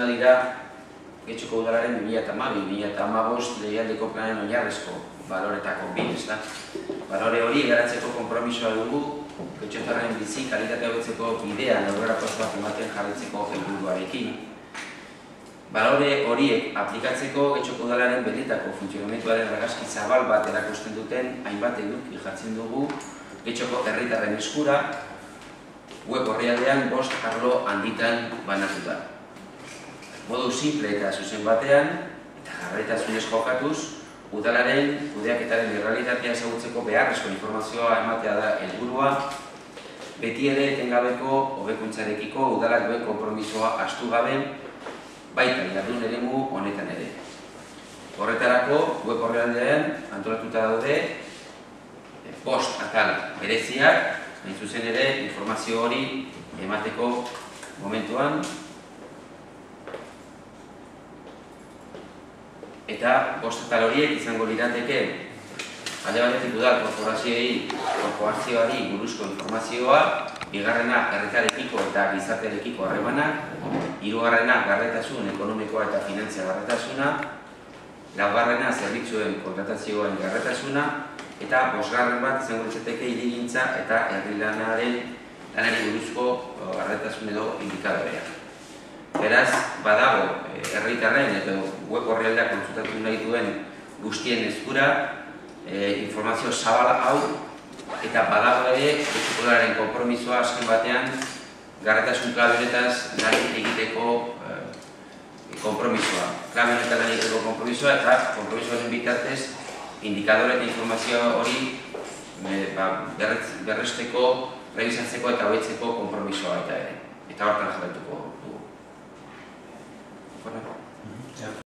aplikatzen ari da udalaren 2008-2008 lehialdeko planen oinarrezko baloretako bi, ez da? Balore hori garatzeko konpromisoa dugu Getxotarren bizi kalitatea hobetzeko bidea aurrera postuak ematen jarritzeko helburuarekin. Balore horiek aplikatzeko Getxoko udalaren benetako funtzionamentuaren ragazki zabal bat erakusten duten hainbat eduki jartzen dugu Getxoko herritarren eskura web horrialdean bost arlo handitan banatuta modu simple eta zuzen batean, eta jarraitasunez jokatuz, udalaren kudeaketaren errealitatea ezagutzeko beharrezko informazioa ematea da helburua, beti ere etengabeko hobekuntzarekiko udalak duen konpromisoa astu gabe, baita jardun eremu honetan ere. Horretarako, web horrealdean antolatuta daude post atal bereziak, hain ere informazio hori emateko momentuan eta bostetal horiek izango lirateke alde batetik udal korporazioei korporazioari buruzko informazioa bigarrena herritarekiko eta gizartearekiko harremanak hirugarrena garretasun ekonomikoa eta finantzia garretasuna laugarrena zerbitzuen kontratazioen garretasuna eta bosgarren bat izango litzateke hirigintza eta herrilanaren lanari buruzko garretasun edo indikadoreak. Beraz, badago, eh, herritarren eta web horrealdeak konsultatu nahi duen guztien eskura, e, informazio zabala hau, eta badago ere, etxukolaren kompromisoa azken batean, garretasun klabenetaz nahi egiteko e, kompromisoa. Klabenetan nahi egiteko kompromisoa, eta kompromisoaren bitartez, indikadore eta informazio hori e, ba, berresteko, revisatzeko eta hobetzeko kompromisoa eta ere. Eta hortan jarretuko. Bueno.